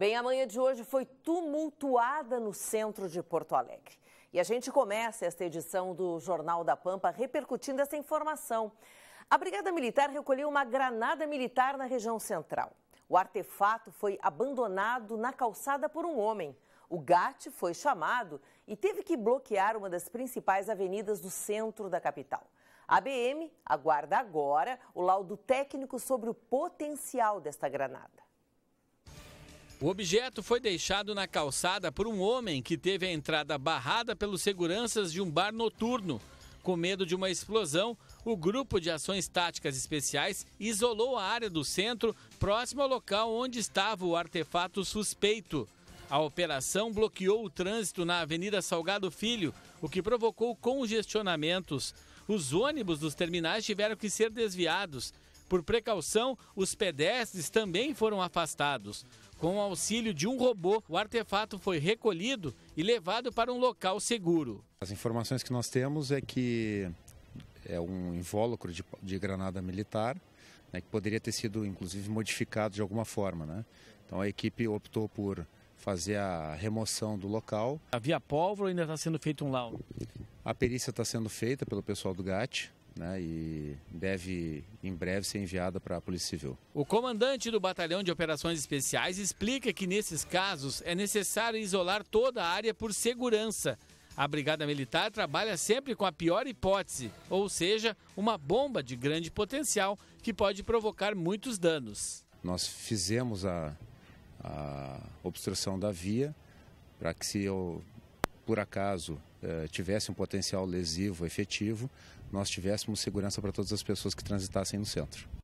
Bem, a manhã de hoje foi tumultuada no centro de Porto Alegre. E a gente começa esta edição do Jornal da Pampa repercutindo essa informação. A Brigada Militar recolheu uma granada militar na região central. O artefato foi abandonado na calçada por um homem. O GAT foi chamado e teve que bloquear uma das principais avenidas do centro da capital. A BM aguarda agora o laudo técnico sobre o potencial desta granada. O objeto foi deixado na calçada por um homem que teve a entrada barrada pelos seguranças de um bar noturno. Com medo de uma explosão, o grupo de ações táticas especiais isolou a área do centro próximo ao local onde estava o artefato suspeito. A operação bloqueou o trânsito na Avenida Salgado Filho, o que provocou congestionamentos. Os ônibus dos terminais tiveram que ser desviados. Por precaução, os pedestres também foram afastados. Com o auxílio de um robô, o artefato foi recolhido e levado para um local seguro. As informações que nós temos é que é um invólucro de, de granada militar, né, que poderia ter sido inclusive modificado de alguma forma. Né? Então a equipe optou por fazer a remoção do local. Havia pólvora ou ainda está sendo feito um laudo? A perícia está sendo feita pelo pessoal do GAT né, e deve em breve ser enviada para a Polícia Civil. O comandante do Batalhão de Operações Especiais explica que nesses casos é necessário isolar toda a área por segurança. A Brigada Militar trabalha sempre com a pior hipótese, ou seja, uma bomba de grande potencial que pode provocar muitos danos. Nós fizemos a, a obstrução da via para que se eu, por acaso tivesse um potencial lesivo efetivo, nós tivéssemos segurança para todas as pessoas que transitassem no centro.